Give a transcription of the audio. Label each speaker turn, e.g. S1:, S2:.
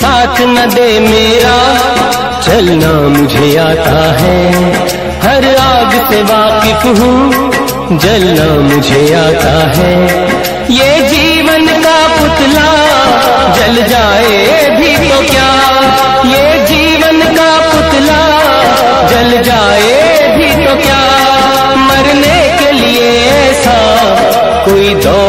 S1: साथ न दे मेरा। चलना मुझे आता है। हर आग से वाकिफ हूँ। जलना मुझे आता है। ये जीवन का पुतला जल जाए भी तो क्या? ये जीवन का पुतला जल जाए भी तो क्या? मरने के लिए ऐसा कोई दौर